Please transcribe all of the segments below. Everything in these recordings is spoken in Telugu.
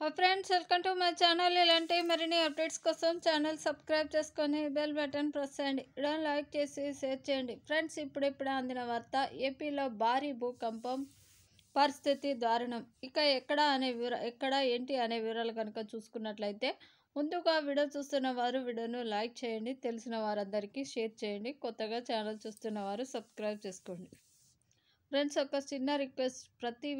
Friends welcome to my channel ఇలాంటి మరిన్ని అప్డేట్స్ కోసం ఛానల్ సబ్స్క్రైబ్ చేసుకొని బెల్ బటన్ ప్రెస్ చేయండి. ఇలా లైక్ చేసి షేర్ చేయండి. ఫ్రెండ్స్ ఇప్పుడిప్పుడే అందిన వార్త ఏపీలో భారీ భూకంపం పరిస్థితి దారుణం. ఇక ఎక్కడ అనే వివర ఎక్కడ ఏంటి అనే వివరాలు కనుక చూసుకున్నట్లయితే ముందుగా వీడియో చూస్తున్న వారు వీడియోను లైక్ చేయండి. తెలిసిన వారందరికీ షేర్ చేయండి. కొత్తగా ఛానల్ చూస్తున్న వారు సబ్స్క్రైబ్ చేసుకోండి. ఫ్రెండ్స్ ఒక చిన్న రిక్వెస్ట్ ప్రతి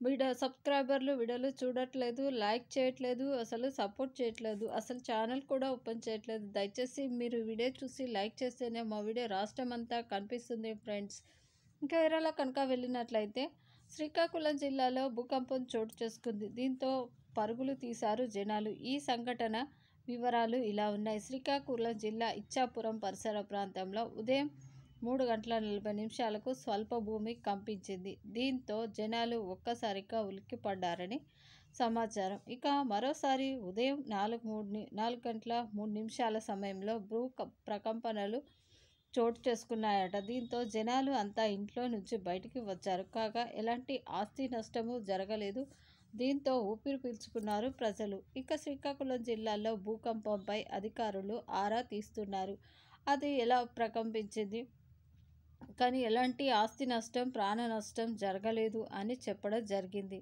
వీడియో సబ్స్క్రైబర్లు వీడియోలు చూడట్లేదు లైక్ చేయట్లేదు అసలు సపోర్ట్ చేయట్లేదు. అసలు ఛానల్ కూడా ఓపెన్ చేయట్లేదు. దయచేసి మీరు వీడియో చూసి లైక్ చేస్తేనే మా వీడియో రాష్ట్రం అంతా కనిపిస్తుంది ఫ్రెండ్స్. ఇంకా వేరేలా కనుక వెళ్ళినట్లయితే శ్రీకాకుళం జిల్లాలో భూకంపం చోటు చేసుకుంది. దీంతో పరుగులు తీశారు జనాలు. ఈ సంఘటన వివరాలు ఇలా ఉన్నాయి. శ్రీకాకుళం జిల్లా ఇచ్చాపురం పరిసర ప్రాంతంలో ఉదయం మూడు గంటల నలభై నిమిషాలకు స్వల్ప భూమి కంపించింది. దీంతో జనాలు ఒక్కసారిగా ఉలిక్కిపడ్డారని సమాచారం. ఇక మరోసారి ఉదయం నాలుగు మూడు నాలుగు గంటల మూడు నిమిషాల సమయంలో భూ ప్రకంపనలు చోటు చేసుకున్నాయట. దీంతో జనాలు అంతా ఇంట్లో నుంచి బయటికి వచ్చారు. కాగా ఎలాంటి ఆస్తి నష్టము జరగలేదు. దీంతో ఊపిరి పీల్చుకున్నారు ప్రజలు. ఇక శ్రీకాకుళం జిల్లాలో భూకంపంపై అధికారులు ఆరా తీస్తున్నారు. అది ఎలా ప్రకంపించింది? కానీ ఎలాంటి ఆస్తి నష్టం ప్రాణ నష్టం జరగలేదు అని చెప్పడం జరిగింది.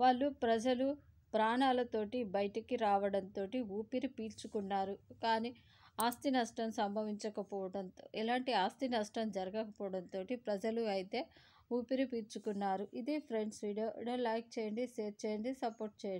వాళ్ళు ప్రజలు ప్రాణాలతోటి బయటికి రావడంతో ఊపిరి పీల్చుకున్నారు. కానీ ఆస్తి నష్టం సంభవించకపోవడంతో ఎలాంటి ఆస్తి నష్టం జరగకపోవడంతో ప్రజలు అయితే ఊపిరి పీల్చుకున్నారు. ఇది ఫ్రెండ్స్ వీడియో లైక్ చేయండి షేర్ చేయండి సపోర్ట్ చేయండి.